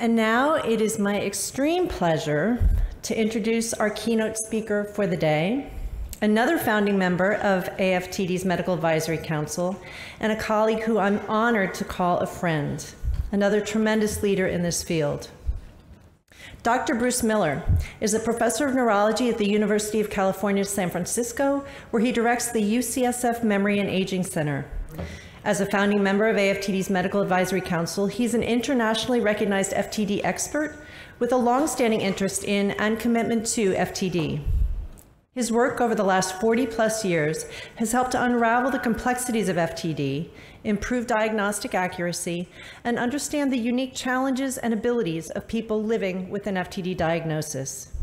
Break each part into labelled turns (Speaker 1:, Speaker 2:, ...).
Speaker 1: And now it is my extreme pleasure to introduce our keynote speaker for the day, another founding member of AFTD's Medical Advisory Council, and a colleague who I'm honored to call a friend, another tremendous leader in this field. Dr. Bruce Miller is a professor of neurology at the University of California, San Francisco, where he directs the UCSF Memory and Aging Center. As a founding member of AFTD's Medical Advisory Council, he's an internationally recognized FTD expert with a long-standing interest in and commitment to FTD. His work over the last 40 plus years has helped to unravel the complexities of FTD, improve diagnostic accuracy, and understand the unique challenges and abilities of people living with an FTD diagnosis.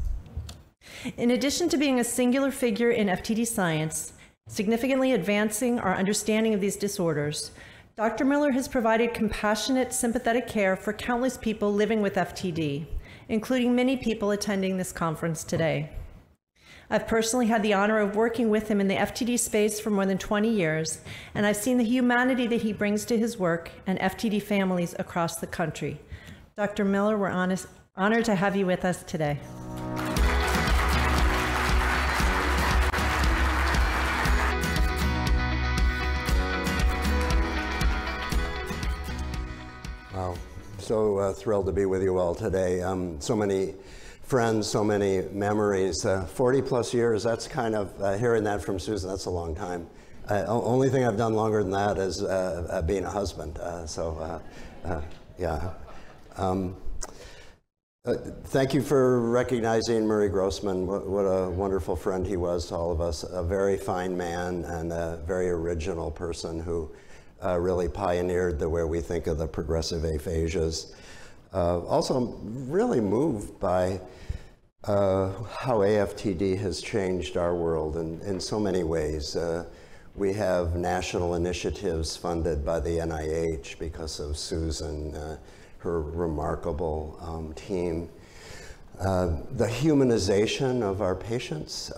Speaker 1: In addition to being a singular figure in FTD science, significantly advancing our understanding of these disorders, Dr. Miller has provided compassionate, sympathetic care for countless people living with FTD, including many people attending this conference today. I've personally had the honor of working with him in the FTD space for more than 20 years, and I've seen the humanity that he brings to his work and FTD families across the country. Dr. Miller, we're honest, honored to have you with us today.
Speaker 2: So uh, thrilled to be with you all today. Um, so many friends, so many memories. Uh, 40 plus years, that's kind of, uh, hearing that from Susan, that's a long time. Uh, only thing I've done longer than that is uh, uh, being a husband. Uh, so, yeah. Um, thank you for recognizing Murray Grossman. What, what, a wonderful friend he was to all of us. A very fine man and a very original person who really pioneered the way we think of the progressive aphasias. Uh, also, really moved by uh, how AFTD has changed our world in, in so many ways. Uh, we have national initiatives funded by the NIH because of Susan, uh, her remarkable um, team. Uh, the humanization of our patients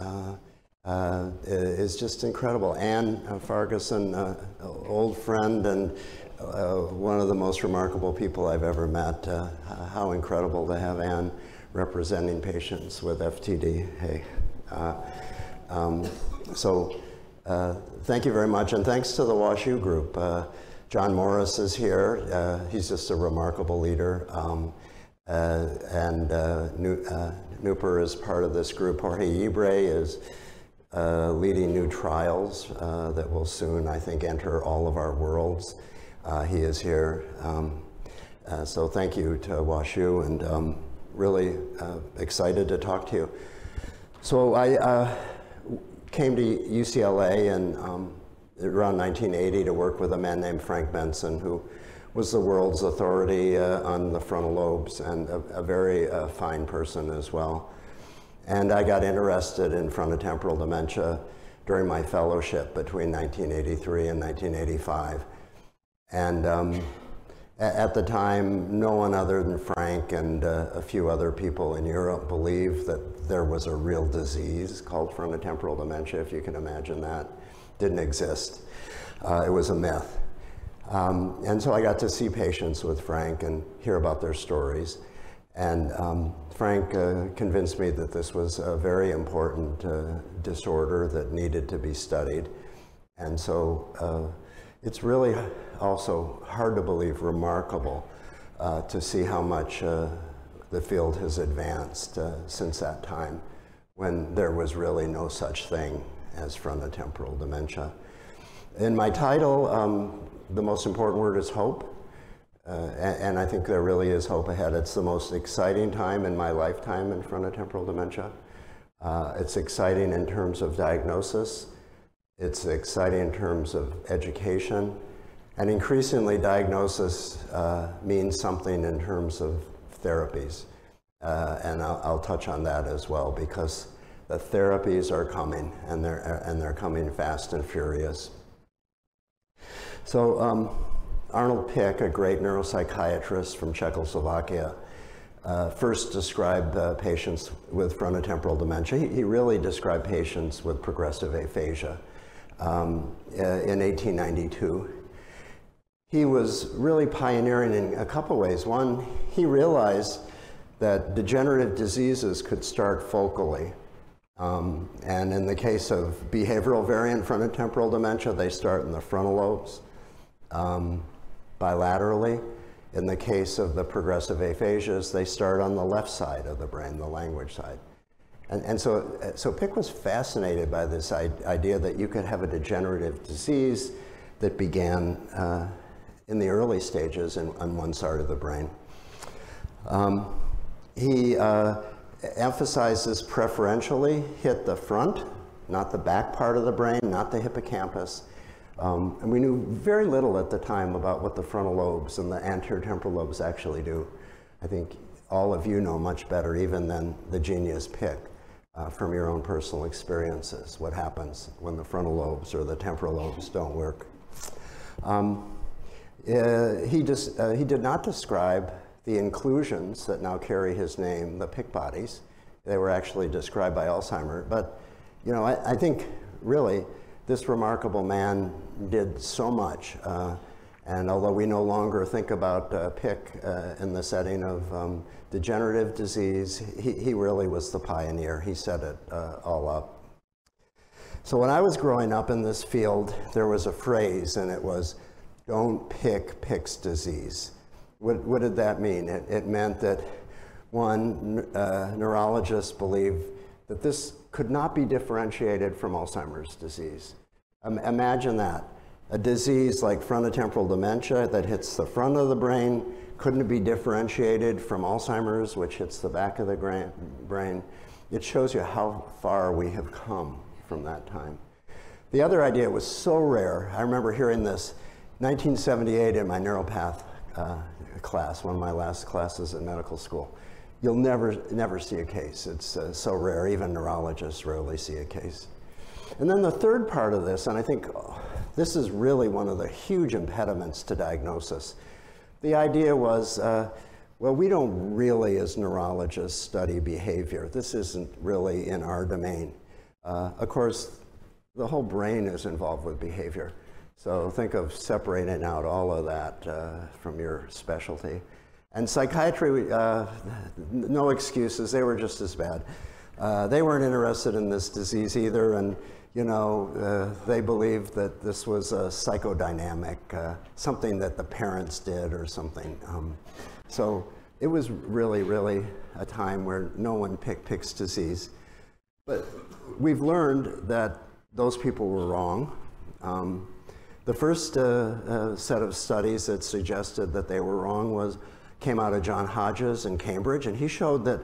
Speaker 2: uh, is just incredible. Ann Farguson, old friend and uh, one of the most remarkable people I've ever met. Uh, how incredible to have Ann representing patients with FTD. Hey. Uh, um, so uh, thank you very much, and thanks to the WashU group. Uh, John Morris is here. Uh, he's just a remarkable leader. Um, and Nupur is part of this group. Jorge Llibre is leading new trials that will soon, I think, enter all of our worlds uh, he is here. Um, uh, so thank you to WashU and um, really uh, excited to talk to you. So I uh, came to UCLA in um, around 1980 to work with a man named Frank Benson who was the world's authority uh, on the frontal lobes and a, a very uh, fine person as well. And I got interested in frontotemporal dementia during my fellowship between 1983 and 1985. And um, at the time, no one other than Frank and uh, a few other people in Europe believed that there was a real disease called frontotemporal dementia, if you can imagine that. Didn't exist. Uh, it was a myth. Um, and so I got to see patients with Frank and hear about their stories. And um, Frank uh, convinced me that this was a very important uh, disorder that needed to be studied. And so uh, it's really also hard to believe, remarkable uh, to see how much uh, the field has advanced since that time when there was really no such thing as frontotemporal dementia. In my title, um, the most important word is hope. Uh, and, and, I think there really is hope ahead. It's the most exciting time in my lifetime in frontotemporal dementia. Uh, it's exciting in terms of diagnosis. It's exciting in terms of education. And increasingly, diagnosis uh, means something in terms of therapies. Uh, and I'll, I'll, touch on that as well because the therapies are coming and they're, and they're coming fast and furious. So, um, Arnold Pick, a great neuropsychiatrist from Czechoslovakia, uh, first described uh, patients with frontotemporal dementia. He, he, really described patients with progressive aphasia um, uh, in 1892. he was really pioneering in a couple ways. One, he realized that degenerative diseases could start focally. Um, and in the case of behavioral variant frontotemporal dementia, they start in the frontal lobes um, bilaterally. In the case of the progressive aphasias, they start on the left side of the brain, the language side. And, and so, so Pick was fascinated by this idea that you could have a degenerative disease that began uh, in the early stages in, on one side of the brain. Um, he uh, emphasizes preferentially hit the front, not the back part of the brain, not the hippocampus. Um, and we knew very little at the time about what the frontal lobes and the anterior temporal lobes actually do. I think all of you know much better even than the genius Pick uh, from your own personal experiences, what happens when the frontal lobes or the temporal lobes don't work. Um, uh, he, just, uh, he did not describe the inclusions that now carry his name, the Pick bodies. They were actually described by Alzheimer. But, you know, I, I think really this remarkable man did so much. Uh, and although we no longer think about uh, Pick uh, in the setting of um, degenerative disease, he, he, really was the pioneer. He set it all up. So when I was growing up in this field, there was a phrase, and it was, don't pick Pick's disease. What, what did that mean? It, it meant that one, uh, neurologists believed that this could not be differentiated from Alzheimer's disease. Um, imagine that. A disease like frontotemporal dementia that hits the front of the brain couldn't be differentiated from Alzheimer's, which hits the back of the brain. It shows you how far we have come from that time. The other idea was so rare. I remember hearing this 1978 in my neuropath uh, class, one of my last classes at medical school you'll never, never see a case. It's uh, so rare, even neurologists rarely see a case. And then the third part of this, and I think oh, this is really one of the huge impediments to diagnosis. The idea was, uh, well, we don't really, as neurologists, study behavior. This isn't really in our domain. Uh, of course, the whole brain is involved with behavior. So think of separating out all of that uh, from your specialty. And psychiatry, uh, no excuses, they were just as bad. Uh, they weren't interested in this disease either, and you know, uh, they believed that this was a psychodynamic, uh, something that the parents did or something. Um, so it was really, really a time where no one picked Pick's disease. But we've learned that those people were wrong. Um, the first uh, uh, set of studies that suggested that they were wrong was came out of John Hodges in Cambridge, and he showed that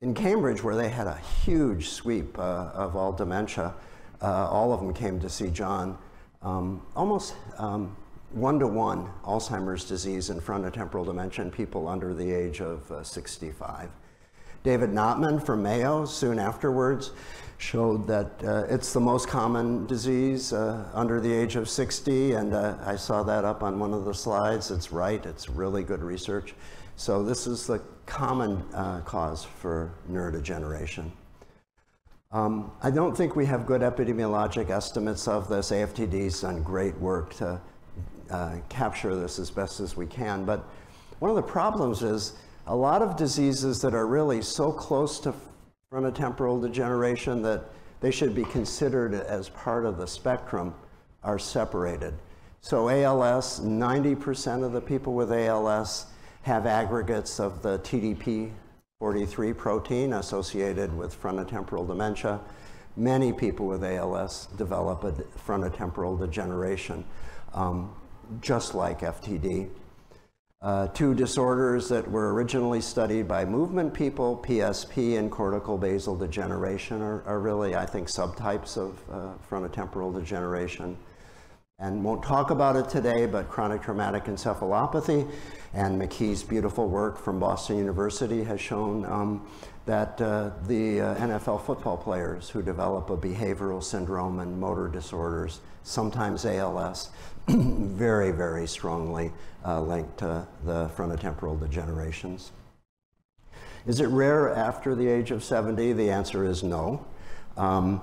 Speaker 2: in Cambridge, where they had a huge sweep uh, of all dementia, uh, all of them came to see John. Um, almost um, one to one Alzheimer's disease and frontotemporal dementia people under the age of uh, 65. David Knopman from Mayo, soon afterwards, showed that uh, it's the most common disease uh, under the age of 60, and uh, I saw that up on one of the slides. It's right, it's really good research. So this is the common uh, cause for neurodegeneration. Um, I don't think we have good epidemiologic estimates of this. AFTD's done great work to uh, capture this as best as we can, but one of the problems is a lot of diseases that are really so close to frontotemporal degeneration that they should be considered as part of the spectrum are separated. So ALS, 90% of the people with ALS have aggregates of the TDP43 protein associated with frontotemporal dementia. Many people with ALS develop a frontotemporal degeneration, um, just like FTD. Uh, two disorders that were originally studied by movement people, PSP and cortical basal degeneration, are, are really, I think, subtypes of uh, frontotemporal degeneration. And won't talk about it today, but chronic traumatic encephalopathy and McKee's beautiful work from Boston University has shown um, that uh, the uh, NFL football players who develop a behavioral syndrome and motor disorders, sometimes ALS, very, very strongly uh, linked to the frontotemporal degenerations. Is it rare after the age of 70? The answer is no. Um,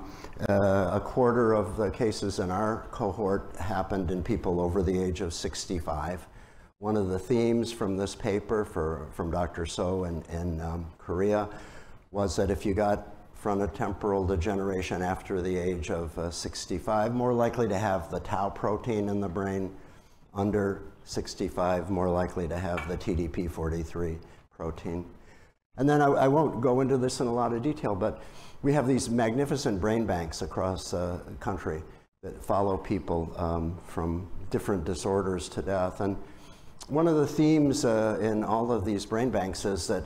Speaker 2: uh, a quarter of the cases in our cohort happened in people over the age of 65. One of the themes from this paper for, from Dr. So in, in um, Korea was that if you got frontotemporal degeneration after the age of uh, 65, more likely to have the tau protein in the brain, under 65, more likely to have the TDP43 protein. And then I, I, won't go into this in a lot of detail, but we have these magnificent brain banks across the country that follow people um, from different disorders to death. And one of the themes uh, in all of these brain banks is that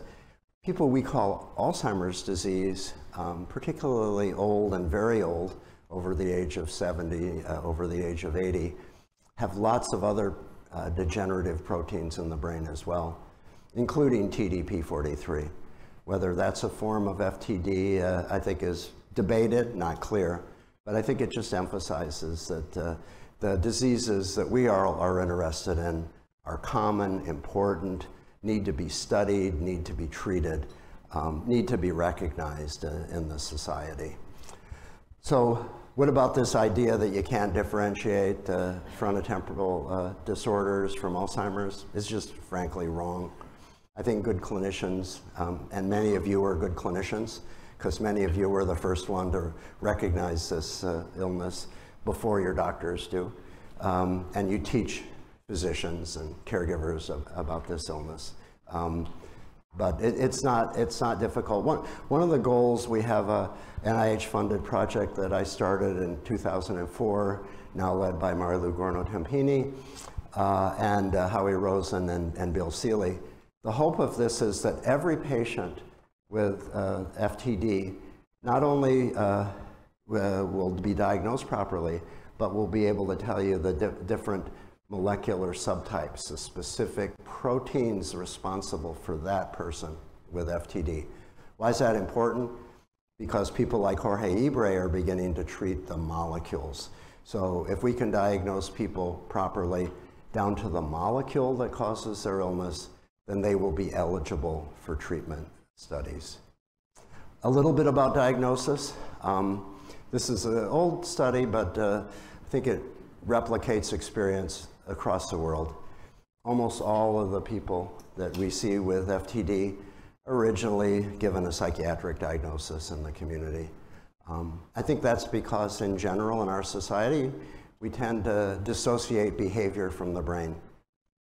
Speaker 2: people we call Alzheimer's disease, um, particularly old and very old, over the age of 70, uh, over the age of 80, have lots of other uh, degenerative proteins in the brain as well, including TDP43. Whether that's a form of FTD, uh, I think is debated, not clear, but I think it just emphasizes that uh, the diseases that we are, are interested in are common, important, need to be studied, need to be treated, um, need to be recognized in, in the society. So what about this idea that you can't differentiate uh, frontotemporal uh, disorders from Alzheimer's? It's just frankly wrong. I think good clinicians, um, and many of you are good clinicians, because many of you were the first one to recognize this uh, illness before your doctors do. Um, and you teach physicians and caregivers of, about this illness. Um, but it, it's, not, it's not difficult. One, one of the goals, we have a NIH-funded project that I started in 2004, now led by Marilu Gorno-Tempini, uh, and uh, Howie Rosen and, and Bill Seeley, the hope of this is that every patient with uh, FTD not only uh, will be diagnosed properly, but will be able to tell you the di different molecular subtypes, the specific proteins responsible for that person with FTD. Why is that important? Because people like Jorge Llibre are beginning to treat the molecules. So if we can diagnose people properly down to the molecule that causes their illness, then they will be eligible for treatment studies. A little bit about diagnosis. Um, this is an old study, but uh, I think it replicates experience across the world. Almost all of the people that we see with FTD originally given a psychiatric diagnosis in the community. Um, I think that's because in general in our society, we tend to dissociate behavior from the brain.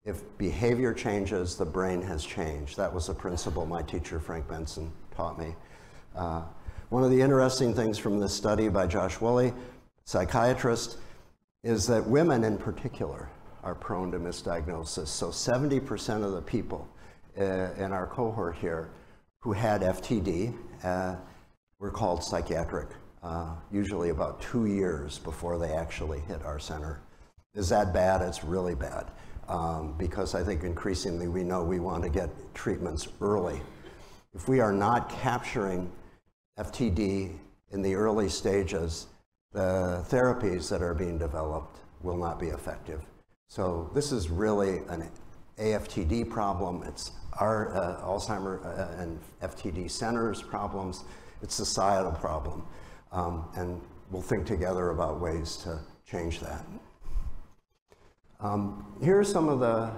Speaker 2: If behavior changes, the brain has changed. That was a principle my teacher, Frank Benson, taught me. Uh, one of the interesting things from this study by Josh Woolley, psychiatrist, is that women in particular are prone to misdiagnosis. So 70% of the people uh, in our cohort here who had FTD uh, were called psychiatric, uh, usually about two years before they actually hit our center. Is that bad? It's really bad um, because I think increasingly we know we want to get treatments early. If we are not capturing FTD in the early stages, the therapies that are being developed will not be effective. So this is really an AFTD problem. It's our uh, Alzheimer uh, and FTD centers problems. It's societal problem. Um, and we'll think together about ways to change that. Um, here are some of the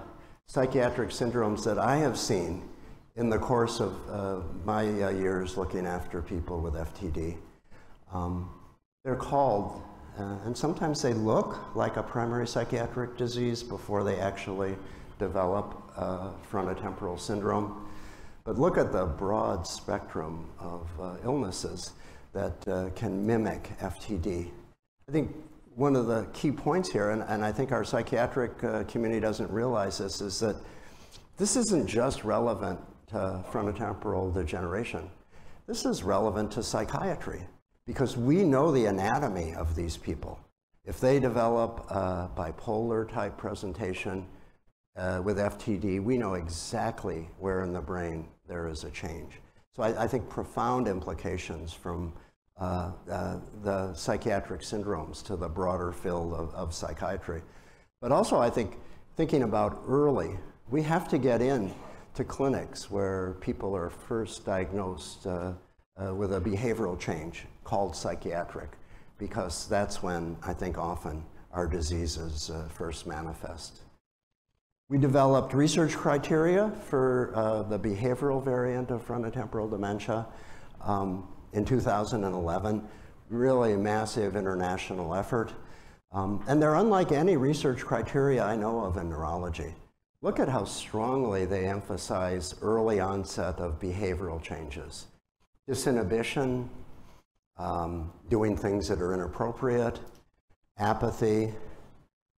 Speaker 2: psychiatric syndromes that I have seen in the course of uh, my uh, years looking after people with FTD. Um, they're called, uh, and sometimes they look like a primary psychiatric disease before they actually develop frontotemporal syndrome. But look at the broad spectrum of uh, illnesses that uh, can mimic FTD. I think one of the key points here, and, and I think our psychiatric uh, community doesn't realize this, is that this isn't just relevant to frontotemporal degeneration. This is relevant to psychiatry because we know the anatomy of these people. If they develop a bipolar type presentation uh, with FTD, we know exactly where in the brain there is a change. So I, I think profound implications from uh, uh, the psychiatric syndromes to the broader field of, of, psychiatry. But also, I think, thinking about early, we have to get in to clinics where people are first diagnosed uh, uh with a behavioral change called psychiatric because that's when I think often our diseases uh, first manifest. We developed research criteria for uh, the behavioral variant of frontotemporal dementia um, in 2011. Really a massive international effort. Um, and they're unlike any research criteria I know of in neurology. Look at how strongly they emphasize early onset of behavioral changes. Disinhibition, um, doing things that are inappropriate, apathy,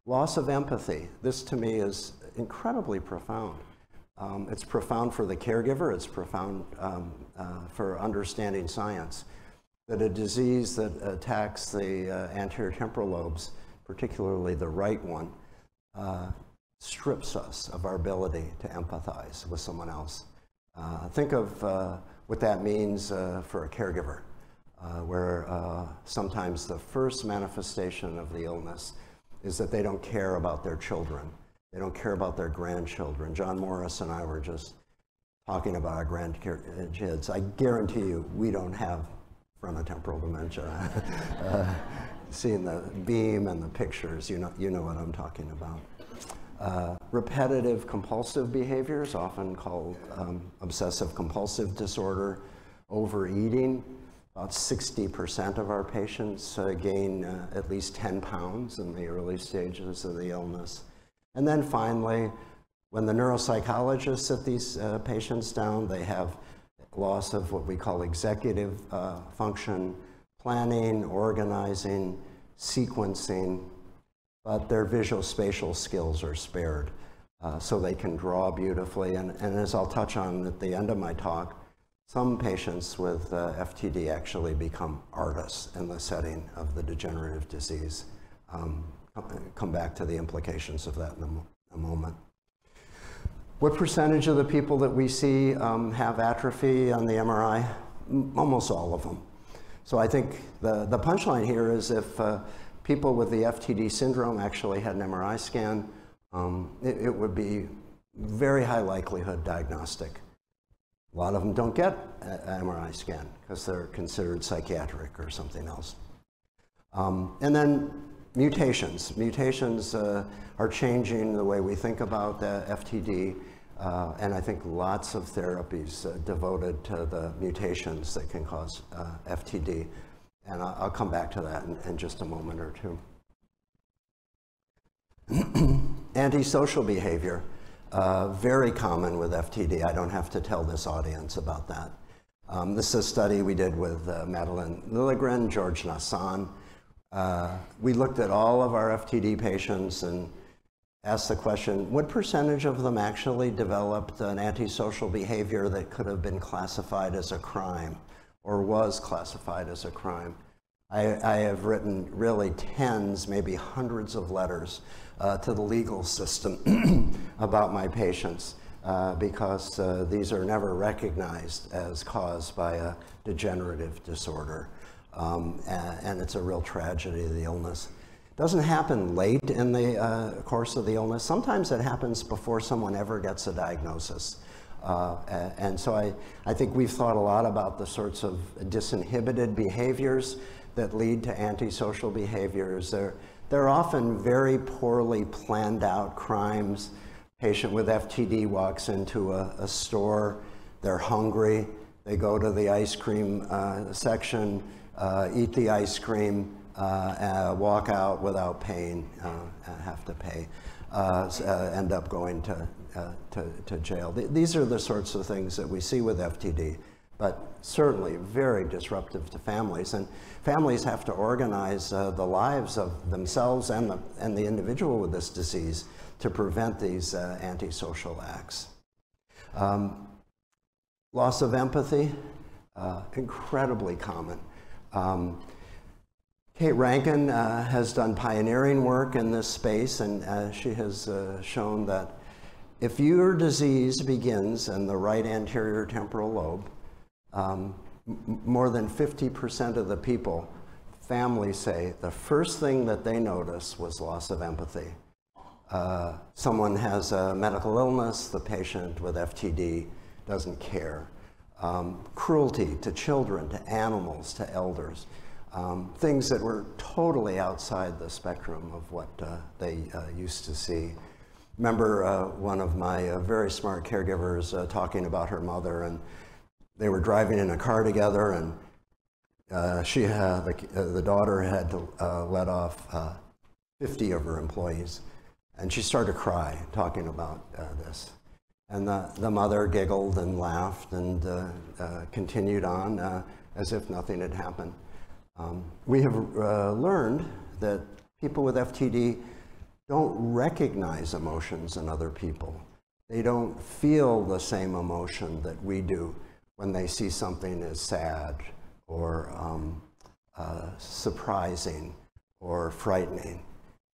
Speaker 2: loss of empathy. This to me is incredibly profound. Um, it's profound for the caregiver, it's profound um, uh, for understanding science. That a disease that attacks the uh, anterior temporal lobes, particularly the right one, uh, strips us of our ability to empathize with someone else. Uh, think of what that means for a caregiver, where sometimes the first manifestation of the illness is that they don't care about their children. They don't care about their grandchildren. John Morris and I were just talking about our grandkids. I guarantee you, we don't have frontotemporal dementia. uh, seeing the beam and the pictures, you know, you know what I'm talking about. Uh, repetitive compulsive behaviors, often called um, obsessive compulsive disorder, overeating. About 60% of our patients uh, gain uh, at least 10 pounds in the early stages of the illness. And then finally, when the neuropsychologists sit these uh, patients down, they have loss of what we call executive uh, function, planning, organizing, sequencing, but their visual spatial skills are spared. Uh, so they can draw beautifully. And, and, as I'll touch on at the end of my talk, some patients with uh, FTD actually become artists in the setting of the degenerative disease. Um, come back to the implications of that in a, a moment. What percentage of the people that we see um, have atrophy on the MRI? M almost all of them. So I think the, the punchline here is if uh, people with the FTD syndrome actually had an MRI scan, um, it, it, would be very high likelihood diagnostic. A lot of them don't get an MRI scan because they're considered psychiatric or something else. Um, and then mutations. Mutations uh, are changing the way we think about the FTD. Uh, and I think lots of therapies uh, devoted to the mutations that can cause uh, FTD. And I'll, I'll, come back to that in, in just a moment or two. Antisocial behavior, uh, very common with FTD. I don't have to tell this audience about that. Um, this is a study we did with uh, Madeleine Liljegren, George Naasan. Uh, we looked at all of our FTD patients and asked the question, what percentage of them actually developed an antisocial behavior that could have been classified as a crime? or was classified as a crime. I, I have written really tens, maybe hundreds of letters uh, to the legal system about my patients uh, because uh, these are never recognized as caused by a degenerative disorder. Um, and, and, it's a real tragedy the illness. Doesn't happen late in the uh, course of the illness. Sometimes it happens before someone ever gets a diagnosis. Uh, and so I, I think we've thought a lot about the sorts of disinhibited behaviors that lead to antisocial behaviors. They're, they're often very poorly planned out crimes. Patient with FTD walks into a, a store, they're hungry, they go to the ice cream uh, section, uh, eat the ice cream, uh, walk out without paying, uh, have to pay, uh, end up going to uh, to, to, jail. Th these are the sorts of things that we see with FTD, but certainly very disruptive to families. And families have to organize uh, the lives of themselves and the, and the individual with this disease to prevent these uh, antisocial acts. Um, loss of empathy, uh, incredibly common. Um, Kate Rankin uh, has done pioneering work in this space, and uh, she has uh, shown that if your disease begins in the right anterior temporal lobe, um, more than 50% of the people, families say, the first thing that they notice was loss of empathy. Uh, someone has a medical illness, the patient with FTD doesn't care. Um, cruelty to children, to animals, to elders. Um, things that were totally outside the spectrum of what uh, they uh, used to see. Remember uh, one of my uh, very smart caregivers uh, talking about her mother, and they were driving in a car together, and uh, she had, the, the daughter had to let off 50 of her employees, and she started to cry talking about this. And the, the mother giggled and laughed and continued on as if nothing had happened. Um, we have uh, learned that people with FTD don't recognize emotions in other people. They don't feel the same emotion that we do when they see something as sad or um, uh, surprising or frightening.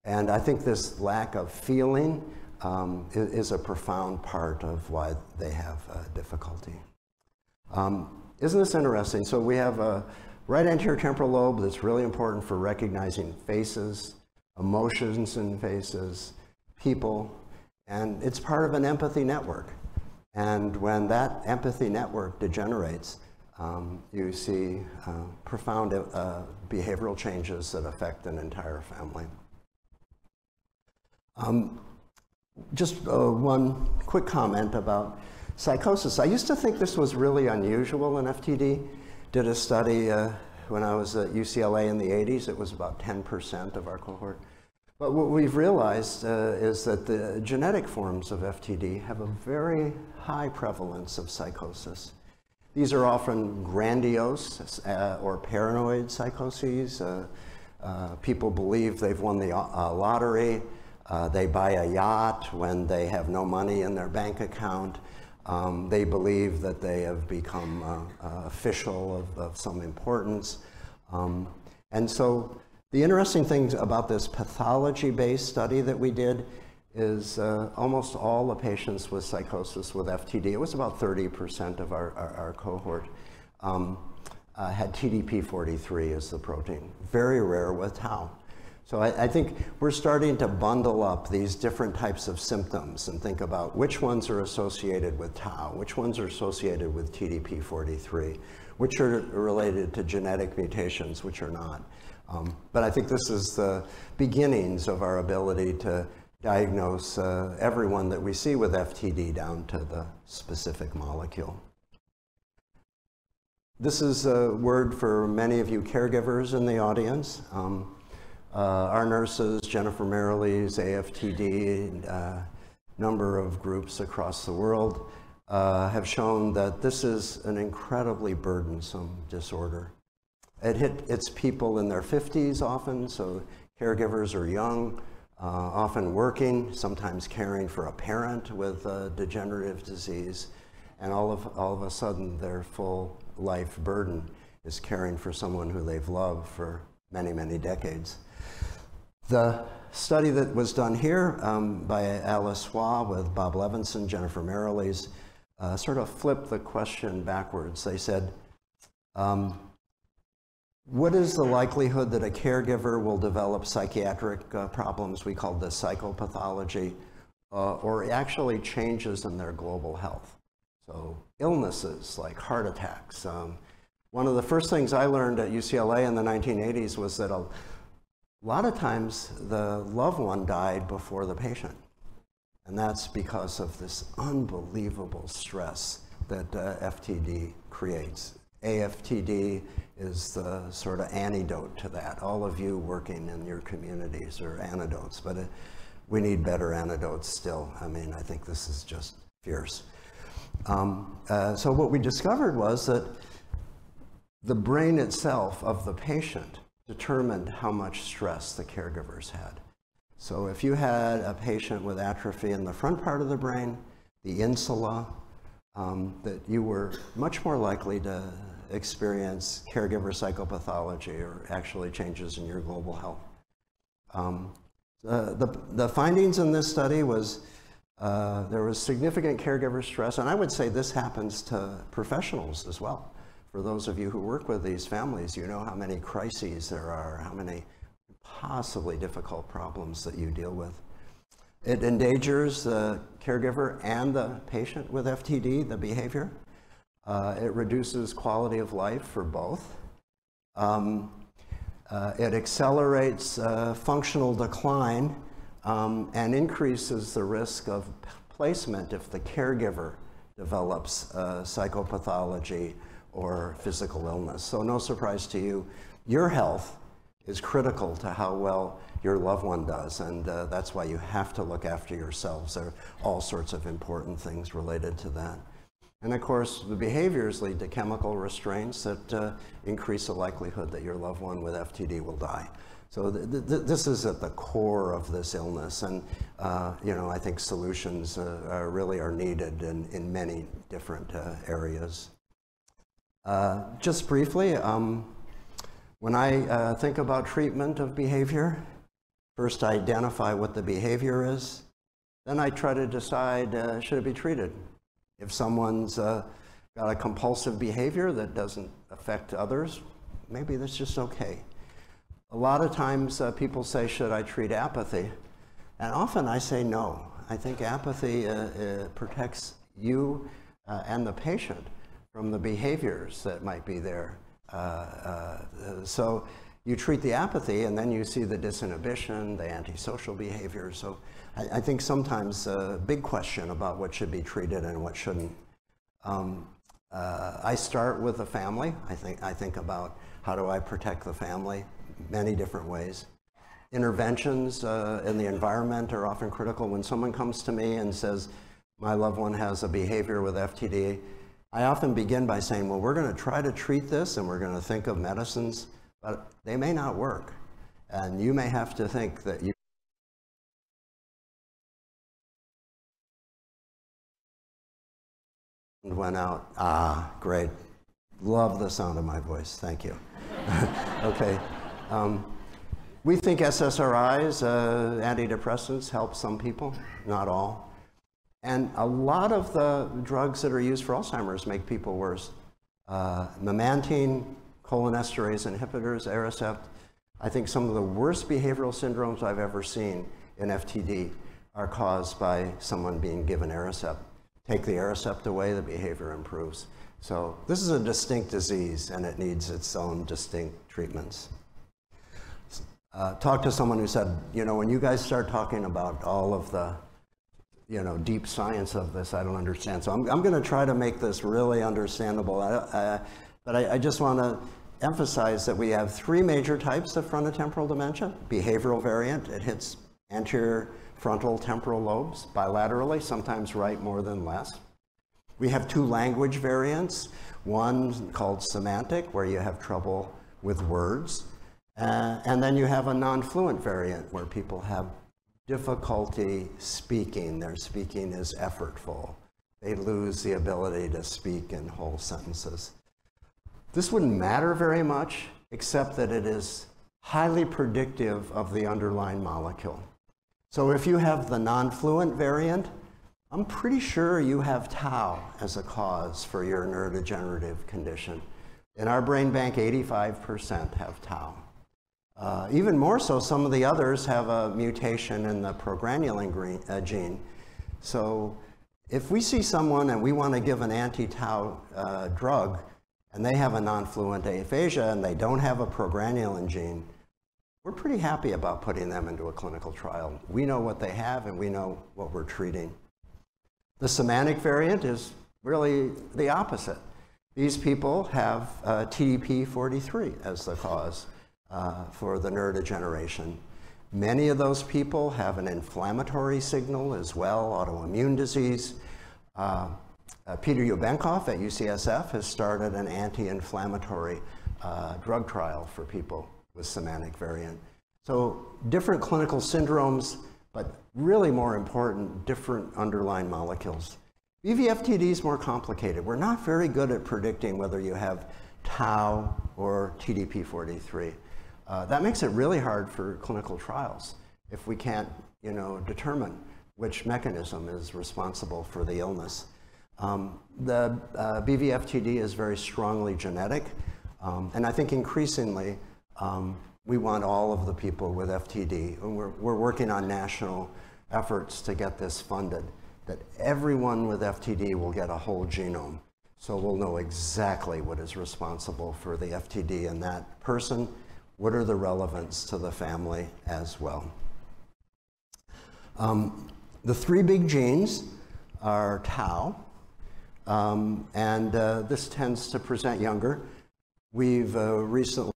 Speaker 2: And I think this lack of feeling um, is, a profound part of why they have uh, difficulty. Um, isn't this interesting? So we have a right anterior temporal lobe that's really important for recognizing faces, emotions in faces, people, and it's part of an empathy network. And when that empathy network degenerates, um, you see uh, profound uh, behavioral changes that affect an entire family. Um, just uh, one quick comment about Psychosis. I used to think this was really unusual in FTD. Did a study uh, when I was at UCLA in the 80s. It was about 10% of our cohort. But what we've realized uh, is that the genetic forms of FTD have a very high prevalence of psychosis. These are often grandiose uh, or paranoid psychoses. Uh, uh people believe they've won the uh, lottery. They buy a yacht when they have no money in their bank account. Um, they believe that they have become uh, uh, official of, of, some importance. Um, and so the interesting thing about this pathology-based study that we did is uh, almost all the patients with psychosis with FTD, it was about 30% of our, our, our cohort, um, uh, had TDP43 as the protein. Very rare with tau. So I, I, think we're starting to bundle up these different types of symptoms and think about which ones are associated with tau, which ones are associated with TDP43, which are related to genetic mutations, which are not. Um, but I think this is the beginnings of our ability to diagnose uh, everyone that we see with FTD down to the specific molecule. This is a word for many of you caregivers in the audience. Um, our nurses, Jennifer Merrilees, AFTD, a uh, number of groups across the world, uh, have shown that this is an incredibly burdensome disorder. It hit, it's people in their 50s often, so caregivers are young, uh, often working, sometimes caring for a parent with a degenerative disease, and all of, all of a sudden their full life burden is caring for someone who they've loved for many, many decades. The study that was done here um, by Alice Hua with Bob Levenson, Jennifer Merrilees, uh, sort of flipped the question backwards. They said, um, what is the likelihood that a caregiver will develop psychiatric uh, problems, we call this psychopathology, uh, or actually changes in their global health? So illnesses like heart attacks. Um, one of the first things I learned at UCLA in the 1980s was that a, a lot of times the loved one died before the patient. And that's because of this unbelievable stress that uh, FTD creates. AFTD is the sort of antidote to that. All of you working in your communities are antidotes, but it, we need better antidotes still. I mean, I think this is just fierce. Um, uh, so what we discovered was that the brain itself of the patient determined how much stress the caregivers had. So if you had a patient with atrophy in the front part of the brain, the insula, um, that you were much more likely to experience caregiver psychopathology or actually changes in your global health. Um, the, the, the, findings in this study was uh, there was significant caregiver stress, and I would say this happens to professionals as well. For those of you who work with these families, you know how many crises there are, how many possibly difficult problems that you deal with. It endangers the caregiver and the patient with FTD, the behavior. Uh, it reduces quality of life for both. Um, Uh, it accelerates uh, functional decline um, and increases the risk of placement if the caregiver develops uh, psychopathology or physical illness. So, no surprise to you, your health is critical to how well your loved one does, and uh, that's why you have to look after yourselves. There are all sorts of important things related to that. And of course, the behaviors lead to chemical restraints that uh, increase the likelihood that your loved one with FTD will die. So th th this is at the core of this illness, and uh, you know I think solutions uh, are really are needed in, in many different uh, areas. Uh, just briefly, um, when I uh, think about treatment of behavior, first I identify what the behavior is, then I try to decide uh, should it be treated. If someone's uh, got a compulsive behavior that doesn't affect others, maybe that's just okay. A lot of times uh, people say, should I treat apathy? And often I say no. I think apathy protects you and the patient from the behaviors that might be there. Uh, uh, so you treat the apathy and then you see the disinhibition, the antisocial behavior. So I, I think sometimes a big question about what should be treated and what shouldn't. Um, uh, I start with the family. I think, I think about how do I protect the family, many different ways. Interventions uh, in the environment are often critical. When someone comes to me and says, my loved one has a behavior with FTD, I often begin by saying, well, we're going to try to treat this and we're going to think of medicines, but they may not work. And you may have to think that you went out. Ah, great. Love the sound of my voice. Thank you. okay. Um, we think SSRIs, uh, antidepressants, help some people, not all. And a lot of the drugs that are used for Alzheimer's make people worse. Uh, memantine, cholinesterase inhibitors, Aricept. I think some of the worst behavioral syndromes I've ever seen in FTD are caused by someone being given Aricept. Take the Aricept away, the behavior improves. So this is a distinct disease and it needs its own distinct treatments. Uh, talk to someone who said, you know, when you guys start talking about all of the you know, deep science of this I don't understand. So I'm, I'm going to try to make this really understandable. Uh, but I, I just want to emphasize that we have three major types of frontotemporal dementia. Behavioral variant, it hits anterior frontal temporal lobes bilaterally, sometimes right more than less. We have two language variants, one called semantic, where you have trouble with words. Uh, and then you have a non-fluent variant, where people have difficulty speaking. Their speaking is effortful. They lose the ability to speak in whole sentences. This wouldn't matter very much, except that it is highly predictive of the underlying molecule. So if you have the non-fluent variant, I'm pretty sure you have tau as a cause for your neurodegenerative condition. In our brain bank, 85% have tau. Uh, even more so, some of the others have a mutation in the progranulin green, uh, gene. So if we see someone and we want to give an anti-tau uh, drug, and they have a non-fluent aphasia and they don't have a progranulin gene, we're pretty happy about putting them into a clinical trial. We know what they have and we know what we're treating. The semantic variant is really the opposite. These people have uh, TDP43 as the cause uh, for the neurodegeneration. Many of those people have an inflammatory signal as well, autoimmune disease. Uh, uh, Peter Ljubenkov at UCSF has started an anti-inflammatory uh, drug trial for people with semantic variant. So different clinical syndromes, but really more important, different underlying molecules. BVFTD is more complicated. We're not very good at predicting whether you have tau or TDP43. Uh, that makes it really hard for clinical trials if we can't, you know, determine which mechanism is responsible for the illness. Um, the uh, BVFTD is very strongly genetic, um, and I think increasingly um, we want all of the people with FTD, and we're, we're working on national efforts to get this funded, that everyone with FTD will get a whole genome. So we'll know exactly what is responsible for the FTD in that person what are the relevance to the family as well. Um, the three big genes are tau, um, and uh, this tends to present younger. We've uh, recently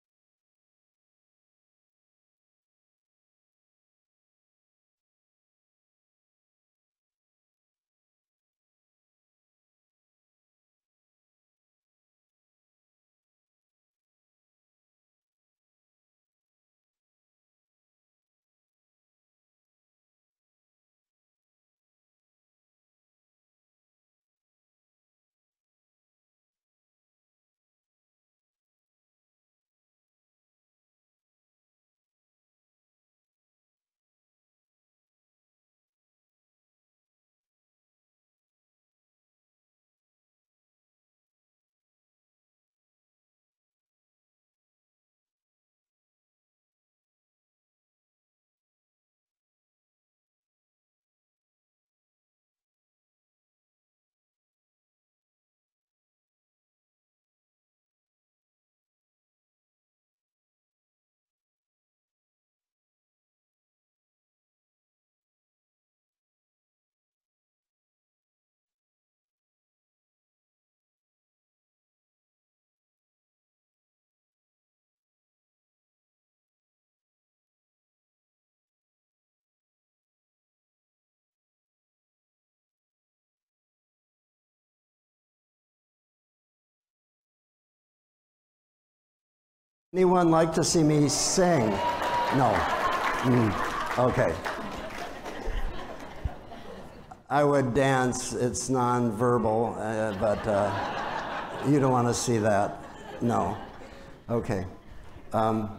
Speaker 2: Anyone like to see me sing? No. Mm, okay. I would dance. It's nonverbal, uh, but uh, you don't want to see that. No. Okay. Um,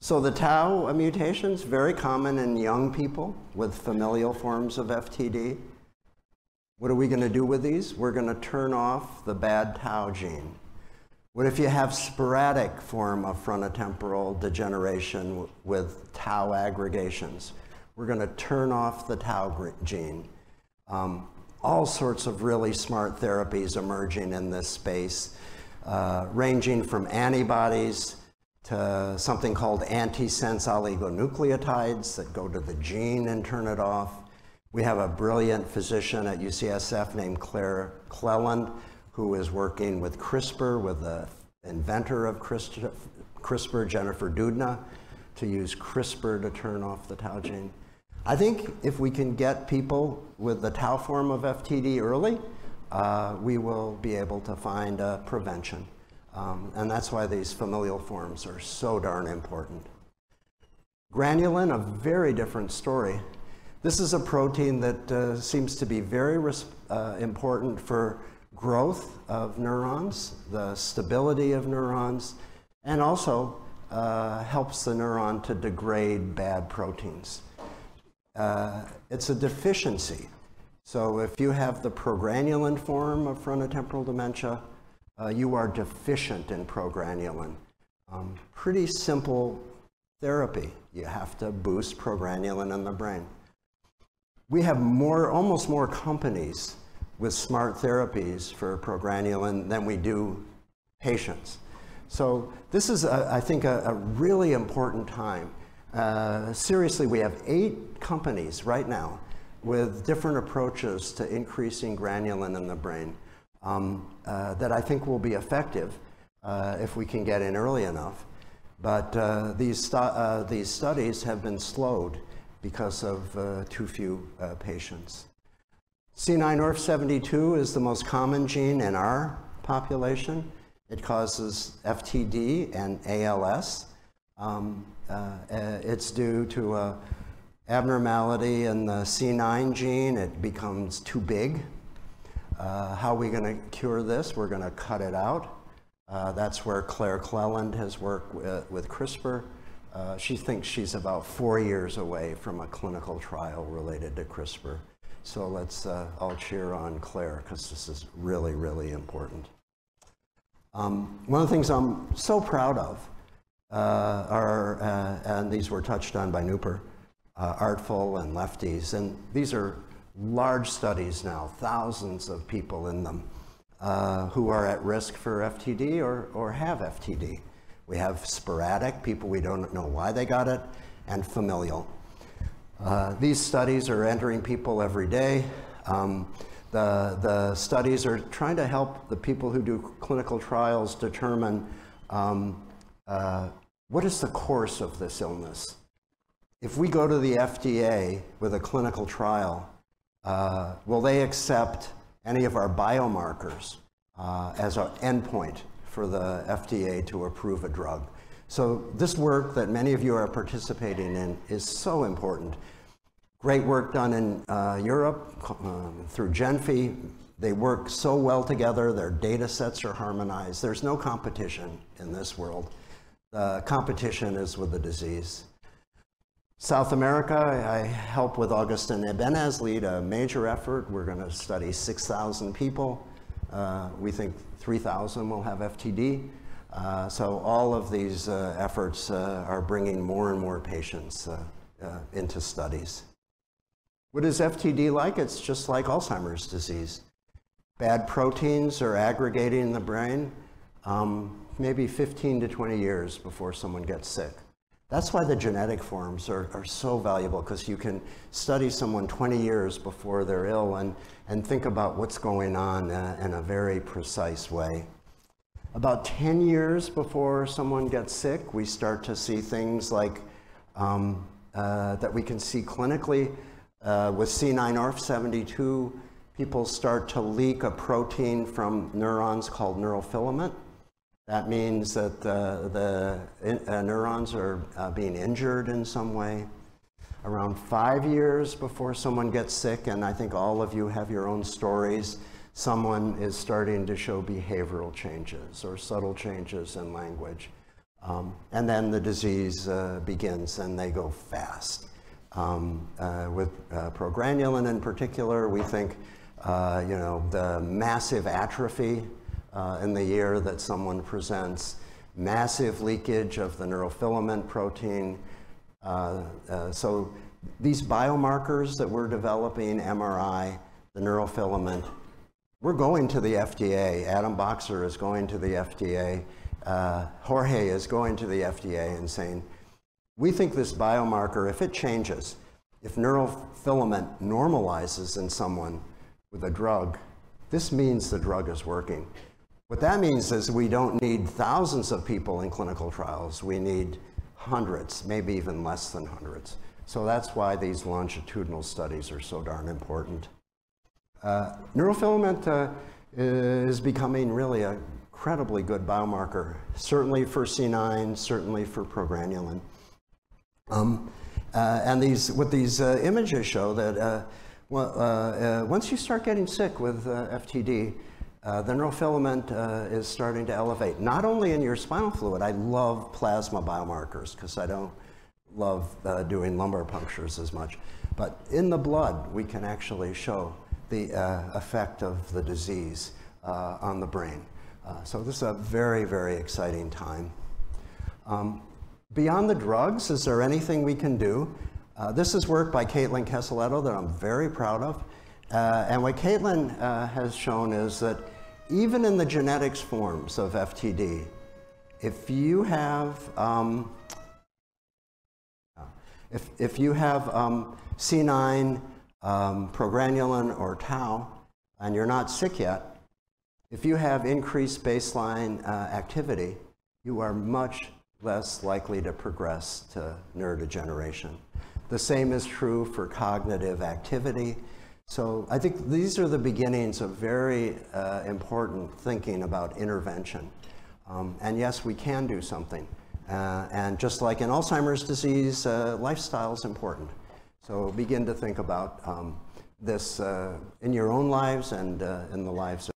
Speaker 2: so the tau mutations very common in young people with familial forms of FTD. What are we going to do with these? We're going to turn off the bad tau gene. What if you have sporadic form of frontotemporal degeneration with tau aggregations? We're going to turn off the tau gene. Um, all sorts of really smart therapies emerging in this space, uh, ranging from antibodies to something called antisense oligonucleotides that go to the gene and turn it off. We have a brilliant physician at UCSF named Claire Clelland who is working with CRISPR, with the inventor of CRISPR, Jennifer Doudna, to use CRISPR to turn off the tau gene. I think if we can get people with the tau form of FTD early, uh, we will be able to find a prevention. Um, and that's why these familial forms are so darn important. Granulin, a very different story. This is a protein that uh, seems to be very uh, important for growth of neurons, the stability of neurons, and also uh, helps the neuron to degrade bad proteins. Uh, it's a deficiency. So if you have the progranulin form of frontotemporal dementia, uh, you are deficient in progranulin. Um, pretty simple therapy. You have to boost progranulin in the brain. We have more, almost more companies with smart therapies for progranulin than we do patients. So this is, a, I think, a, a, really important time. Uh, seriously, we have eight companies right now with different approaches to increasing granulin in the brain um, uh, that I think will be effective uh, if we can get in early enough. But uh, these, stu uh, these studies have been slowed because of uh, too few patients. C9orf72 is the most common gene in our population. It causes FTD and ALS. Um, uh, uh, it's due to a abnormality in the C9 gene. It becomes too big. Uh, how are we going to cure this? We're going to cut it out. Uh, that's where Claire Clelland has worked with, with CRISPR. Uh, she thinks she's about four years away from a clinical trial related to CRISPR. So let's uh, all cheer on Claire because this is really, really important. Um, one of the things I'm so proud of uh, are, uh, and these were touched on by Nupur, uh, ARTFL and LEFFTDS, and these are large studies now, thousands of people in them uh, who are at risk for FTD or, or have FTD. We have sporadic, people we don't know why they got it, and familial. Uh, these studies are entering people every day. Um, the, the studies are trying to help the people who do clinical trials determine um, uh, what is the course of this illness. If we go to the FDA with a clinical trial, uh, will they accept any of our biomarkers uh, as an endpoint for the FDA to approve a drug? So this work that many of you are participating in is so important. Great work done in uh, Europe um, through GENFI. They work so well together. Their data sets are harmonized. There's no competition in this world. The competition is with the disease. South America, I help with Agustín Ibáñez lead a major effort. We're going to study 6,000 people. Uh, we think 3,000 will have FTD. Uh, so all of these uh, efforts uh, are bringing more and more patients uh, uh, into studies. What is FTD like? It's just like Alzheimer's disease. Bad proteins are aggregating in the brain, um, maybe 15 to 20 years before someone gets sick. That's why the genetic forms are, are so valuable because you can study someone 20 years before they're ill and, and think about what's going on uh, in a very precise way. About 10 years before someone gets sick, we start to see things like um, uh, that we can see clinically. Uh, with C9orf72, people start to leak a protein from neurons called neurofilament. That means that the, the uh, neurons are uh, being injured in some way. Around five years before someone gets sick, and I think all of you have your own stories, someone is starting to show behavioral changes or subtle changes in language. Um, and then the disease uh, begins and they go fast. Um, uh, with uh, progranulin in particular, we think, uh, you know, the massive atrophy uh, in the year that someone presents, massive leakage of the neurofilament protein. Uh, so these biomarkers that we're developing, MRI, the neurofilament, we're going to the FDA. Adam Boxer is going to the FDA. Uh, Jorge is going to the FDA and saying, we think this biomarker, if it changes, if neurofilament normalizes in someone with a drug, this means the drug is working. What that means is we don't need thousands of people in clinical trials. We need hundreds, maybe even less than hundreds. So that's why these longitudinal studies are so darn important. Uh, neurofilament uh, is becoming really a incredibly good biomarker, certainly for C9, certainly for progranulin. Um, uh, and these, what these uh, images show that uh, well, uh, once you start getting sick with FTD, the neurofilament is starting to elevate, not only in your spinal fluid. I love plasma biomarkers because I don't love doing lumbar punctures as much. But in the blood, we can actually show the uh, effect of the disease uh, on the brain. so this is a very, very exciting time. Um, beyond the drugs, is there anything we can do? this is work by Kaitlin Casaletto that I'm very proud of. Uh, and what Kaitlin uh, has shown is that even in the genetics forms of FTD, if you have um, if, if you have um, C9, um, progranulin, or tau, and you're not sick yet, if you have increased baseline uh, activity, you are much less likely to progress to neurodegeneration. The same is true for cognitive activity. So I think these are the beginnings of very uh, important thinking about intervention. Um, and yes, we can do something. Uh, and just like in Alzheimer's disease, uh, lifestyle is important. So begin to think about um, this uh, in your own lives and uh, in the lives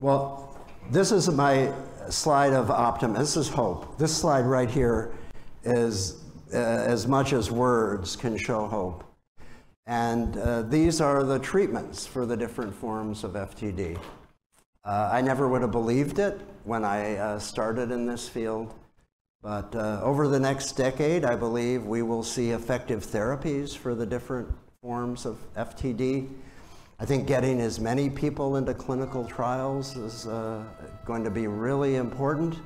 Speaker 2: Well, this is my slide of optimism. This is hope. This slide right here is uh, as much as words can show hope. And uh, these are the treatments for the different forms of FTD. Uh, I never would have believed it when I uh, started in this field. But uh, over the next decade, I believe we will see effective therapies for the different forms of FTD. I think getting as many people into clinical trials is uh, going to be really important.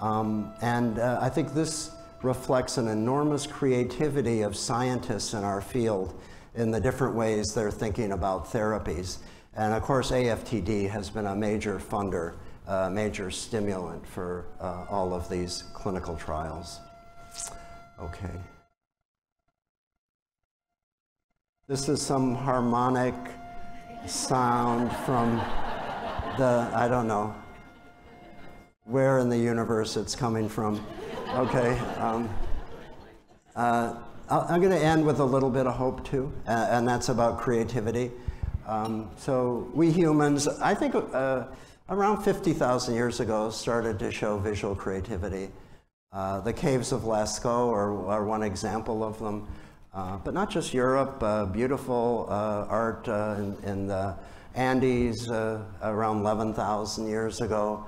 Speaker 2: Um, and uh, I think this reflects an enormous creativity of scientists in our field in the different ways they're thinking about therapies. And of course, AFTD has been a major funder, a major stimulant for uh, all of these clinical trials. Okay. This is some harmonic sound from the, I don't know, where in the universe it's coming from. Okay. Um, uh, I'm going to end with a little bit of hope too, and that's about creativity. Um, so we humans, I think uh, around 50,000 years ago, started to show visual creativity. Uh, the caves of Lascaux are, are, one example of them. Uh, but not just Europe, uh, beautiful uh, art in, in, the Andes around 11,000 years ago.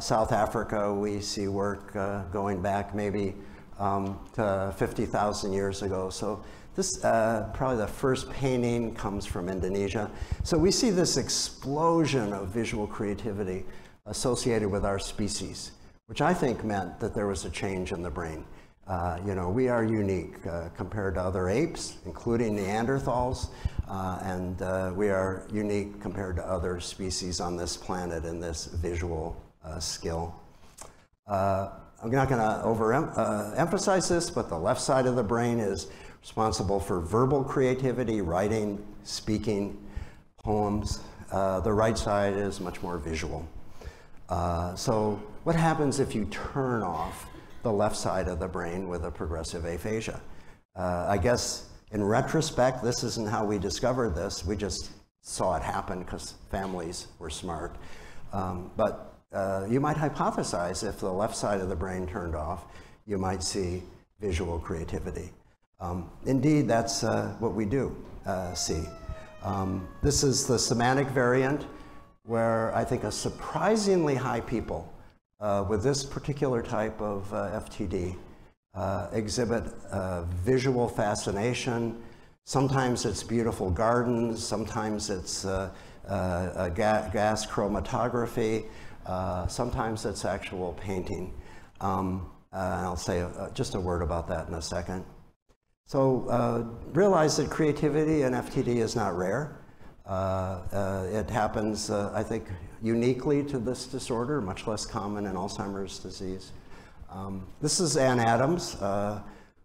Speaker 2: South Africa, we see work going back maybe um, to 50,000 years ago. So this, uh, probably the first painting comes from Indonesia. So we see this explosion of visual creativity associated with our species, which I think meant that there was a change in the brain. Uh, you know, we are unique uh, compared to other apes, including Neanderthals, uh, and uh, we are unique compared to other species on this planet in this visual uh, skill. Uh, I'm not going to overemphasize this, but the left side of the brain is responsible for verbal creativity, writing, speaking, poems. the right side is much more visual. so what happens if you turn off the left side of the brain with a progressive aphasia. Uh, I guess in retrospect, this isn't how we discovered this. We just saw it happen because families were smart. Um, but uh, you might hypothesize if the left side of the brain turned off, you might see visual creativity. Um, indeed, that's uh, what we do uh, see. Um, this is the semantic variant where I think a surprisingly high people uh, with this particular type of uh, FTD uh, exhibit visual fascination. Sometimes it's beautiful gardens, sometimes it's uh, uh, ga gas chromatography, uh, sometimes it's actual painting. Um, I'll say just a word about that in a second. So realize that creativity in FTD is not rare. Uh, uh, it happens, uh, I think, uniquely to this disorder, much less common in Alzheimer's disease. Um, this is Anne Adams,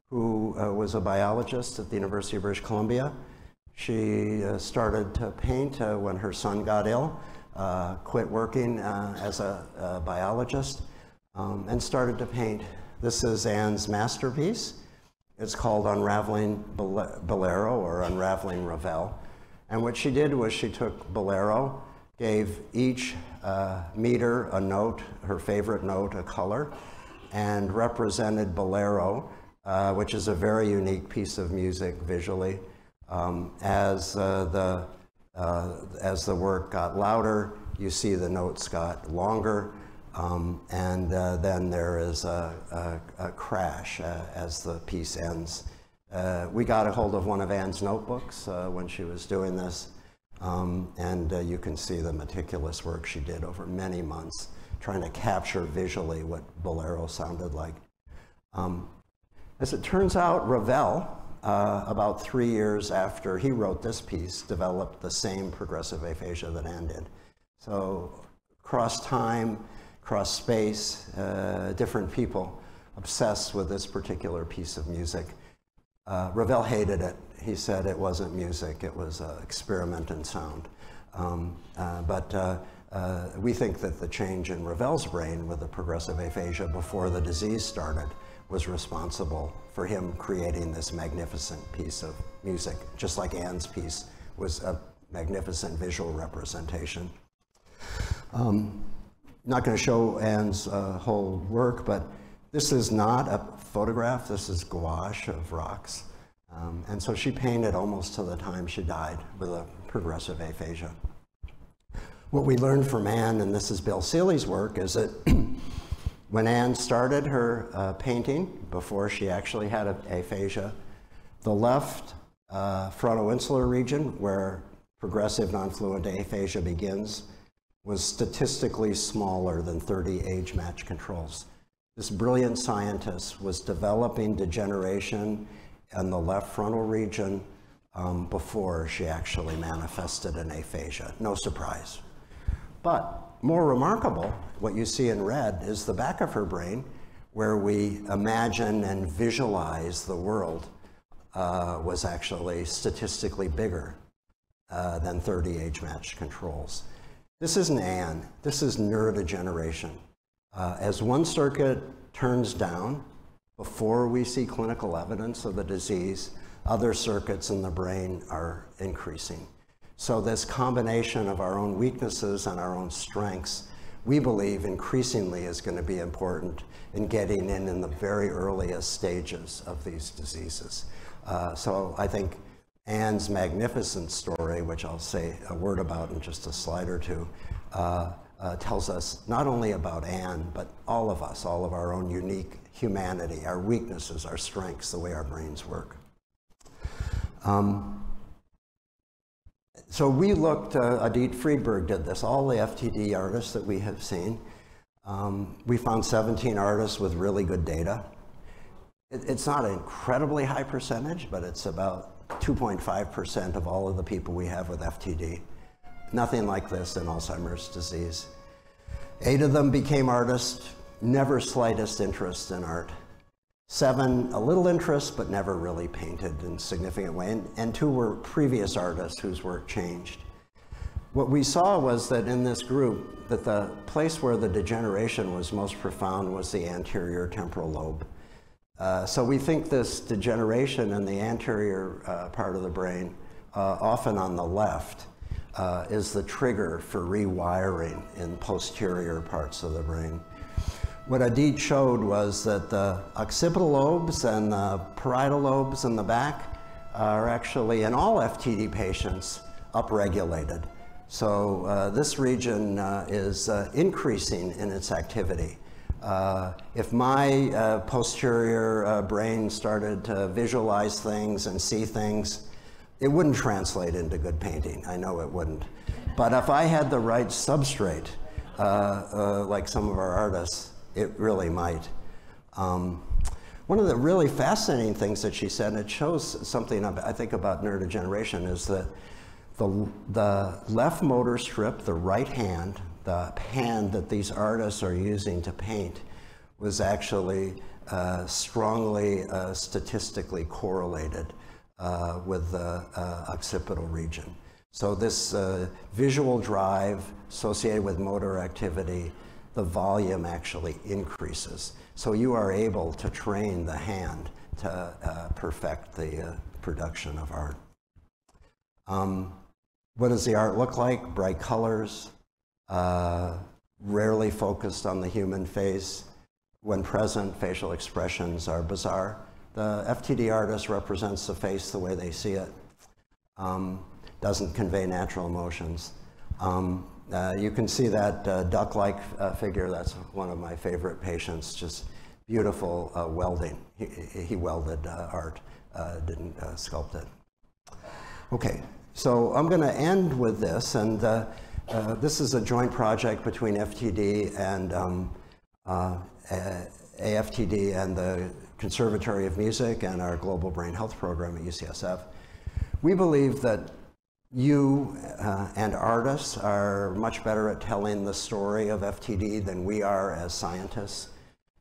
Speaker 2: who was a biologist at the University of British Columbia. She started to paint when her son got ill, quit working as a, a biologist, um, and started to paint. This is Anne's masterpiece. It's called Unraveling Bolero or Unraveling Ravel. And what she did was she took Bolero, gave each uh, meter a note, her favorite note, a color, and represented Bolero, uh, which is a very unique piece of music visually. Um, as, uh, the, uh, as the work got louder, you see the notes got longer, um, and uh, then there is a, a, a crash uh, as the piece ends. Uh, we got a hold of one of Anne's notebooks uh, when she was doing this, um, and uh, you can see the meticulous work she did over many months, trying to capture visually what Bolero sounded like. Um, as it turns out, Ravel, uh, about three years after he wrote this piece, developed the same progressive aphasia that Anne did. So cross time, cross space, uh, different people obsessed with this particular piece of music. Uh, Ravel hated it. He said it wasn't music, it was uh, experiment in sound. Um, uh, but uh, uh, we think that the change in Ravel's brain with the progressive aphasia before the disease started was responsible for him creating this magnificent piece of music, just like Anne's piece was a magnificent visual representation. Um, not going to show Anne's uh, whole work, but this is not a photograph, this is gouache of rocks. Um, and so she painted almost to the time she died with a progressive aphasia. What we learned from Anne, and this is Bill Seeley's work, is that when Anne started her uh, painting, before she actually had a, aphasia, the left uh, frontoinsular region, where progressive non-fluent aphasia begins, was statistically smaller than 30 age match controls. This brilliant scientist was developing degeneration in the left frontal region um, before she actually manifested an aphasia. No surprise. But more remarkable, what you see in red is the back of her brain, where we imagine and visualize the world, uh, was actually statistically bigger uh, than 30 age matched controls. This isn't Anne, this is neurodegeneration. Uh, as one circuit turns down before we see clinical evidence of the disease, other circuits in the brain are increasing. So this combination of our own weaknesses and our own strengths, we believe increasingly is going to be important in getting in in the very earliest stages of these diseases. Uh, so I think Anne's magnificent story, which I'll say a word about in just a slide or two, uh, uh, tells us not only about Anne, but all of us, all of our own unique humanity, our weaknesses, our strengths, the way our brains work. Um, so we looked, uh, Adit Friedberg did this, all the FTD artists that we have seen. Um, we found 17 artists with really good data. It, it's not an incredibly high percentage, but it's about 2.5% of all of the people we have with FTD. Nothing like this in Alzheimer's disease. Eight of them became artists, never slightest interest in art. Seven, a little interest, but never really painted in significant way. And, and two were previous artists whose work changed. What we saw was that in this group, that the place where the degeneration was most profound was the anterior temporal lobe. Uh, so we think this degeneration in the anterior uh, part of the brain, uh, often on the left, uh, is the trigger for rewiring in posterior parts of the brain. What Adit showed was that the occipital lobes and the parietal lobes in the back are actually, in all FTD patients, upregulated. So uh, this region uh, is uh, increasing in its activity. Uh, if my uh, posterior uh, brain started to visualize things and see things, it wouldn't translate into good painting. I know it wouldn't. But if I had the right substrate, uh, uh, like some of our artists, it really might. Um, one of the really fascinating things that she said, and it shows something I think about neurodegeneration, is that the, the left motor strip, the right hand, the hand that these artists are using to paint, was actually uh, strongly uh, statistically correlated uh, with the uh, occipital region. So this uh, visual drive associated with motor activity, the volume actually increases. So you are able to train the hand to uh, perfect the production of art. Um, what does the art look like? Bright colors, uh, rarely focused on the human face. When present, facial expressions are bizarre. The FTD artist represents the face the way they see it, um, doesn't convey natural emotions. Um, uh, you can see that uh, duck-like uh, figure, that's one of my favorite patients, just beautiful uh, welding. He, he welded uh, art, uh, didn't sculpt it. Okay, so I'm gonna end with this, and this is a joint project between FTD and um, AFTD and the Conservatory of Music and our Global Brain Health Program at UCSF. We believe that you uh, and artists are much better at telling the story of FTD than we are as scientists.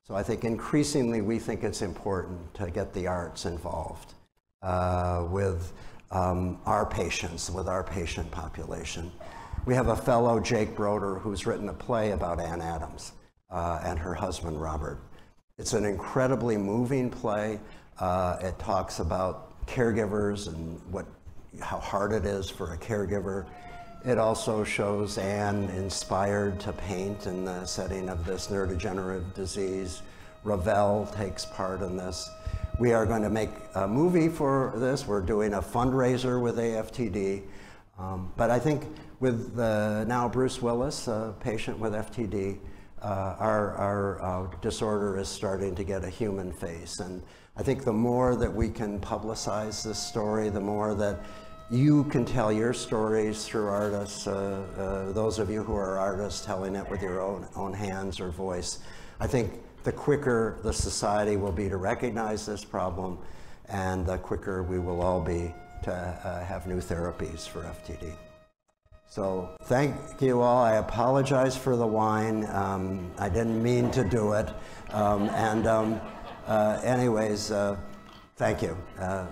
Speaker 2: So I think increasingly we think it's important to get the arts involved uh, with um, our patients, with our patient population. We have a fellow, Jake Broder, who's written a play about Anne Adams uh, and her husband, Robert. It's an incredibly moving play. Uh, it talks about caregivers and what, how hard it is for a caregiver. It also shows Anne inspired to paint in the setting of this neurodegenerative disease. Ravel takes part in this. We are going to make a movie for this. We're doing a fundraiser with AFTD. Um, but I think with uh, now Bruce Willis, a patient with FTD, uh, our, our uh, disorder is starting to get a human face. And I think the more that we can publicize this story, the more that you can tell your stories through artists, uh, uh, those of you who are artists telling it with your own, own hands or voice. I think the quicker the society will be to recognize this problem and the quicker we will all be to uh, have new therapies for FTD. So thank you all. I apologize for the wine. Um, I didn't mean to do it. Um, and um, uh, anyways, uh, thank you. Uh,